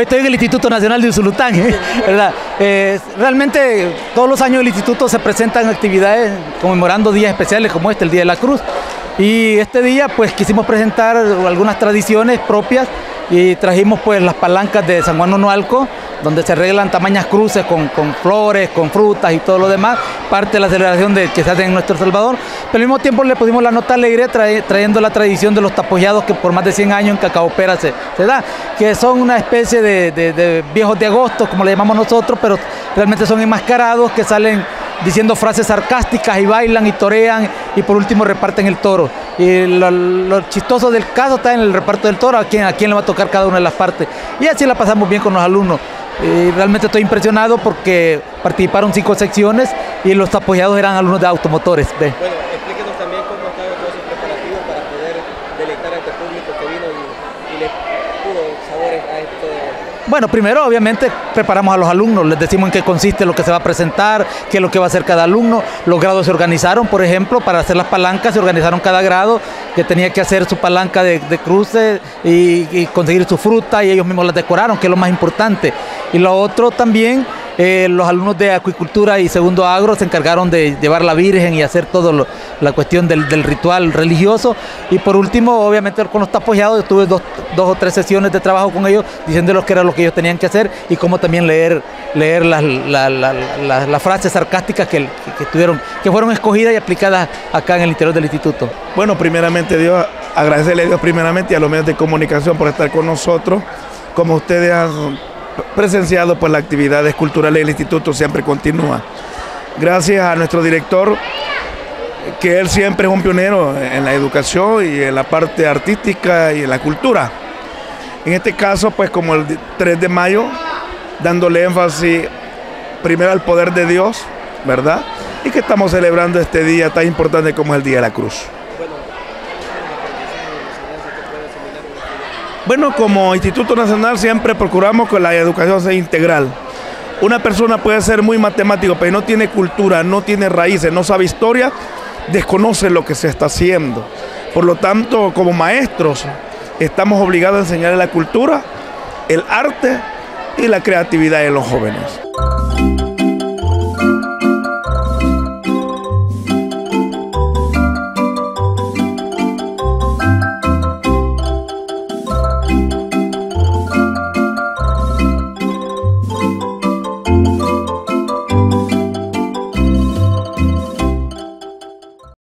Estoy en el Instituto Nacional de Usulután, ¿eh? ¿verdad? Eh, realmente todos los años el instituto se presentan actividades conmemorando días especiales como este, el Día de la Cruz. Y este día pues quisimos presentar algunas tradiciones propias y trajimos pues las palancas de San Juan Onoalco, donde se arreglan tamañas cruces con, con, flores, con frutas y todo lo demás, parte de la celebración de, que se hace en nuestro Salvador, pero al mismo tiempo le pusimos la nota alegre trayendo la tradición de los tapollados que por más de 100 años en Cacaopera se, se da, que son una especie de, de, de viejos de agosto, como le llamamos nosotros, pero realmente son enmascarados que salen diciendo frases sarcásticas y bailan y torean y por último reparten el toro. Y lo, lo, chistoso del caso está en el reparto del toro, a quién, a quién le va a tocar cada una de las partes. Y así la pasamos bien con los alumnos. Y realmente estoy impresionado porque participaron cinco secciones y los apoyados eran alumnos de automotores explíquenos también cómo ha estado todo ese preparativo para poder deleitar a este público que vino y, y le pudo sabores a esto. Bueno, primero obviamente preparamos a los alumnos, les decimos en qué consiste lo que se va a presentar, qué es lo que va a hacer cada alumno. Los grados se organizaron, por ejemplo, para hacer las palancas, se organizaron cada grado que tenía que hacer su palanca de, de cruce y, y, conseguir su fruta y ellos mismos las decoraron, que es lo más importante. Y lo otro también, eh, los alumnos de acuicultura y segundo agro se encargaron de llevar la Virgen y hacer todo la cuestión del, ritual religioso. Y por último, obviamente con los tapoyados, tuve dos, o tres sesiones de trabajo con ellos, diciéndoles qué era lo que ellos tenían que hacer y cómo también leer, leer las, frases sarcásticas que, que, que fueron escogidas y aplicadas acá en el interior del instituto. Bueno, primeramente Dios, agradecerle a Dios primeramente y a los medios de comunicación por estar con nosotros. Como ustedes han presenciado, pues la actividad culturales del instituto siempre continúa. Gracias a nuestro director, que él siempre es un pionero en la educación y en la parte artística y en la cultura. En este caso, pues como el 3 de mayo, dándole énfasis primero al poder de Dios, ¿verdad? Y que estamos celebrando este día tan importante como es el Día de la Cruz. Bueno, como Instituto Nacional siempre procuramos que la educación sea integral. Una persona puede ser muy matemático, pero no tiene cultura, no tiene raíces, no sabe historia, desconoce lo que se está haciendo. Por lo tanto, como maestros, estamos obligados a enseñarle la cultura, el arte y la creatividad en los jóvenes.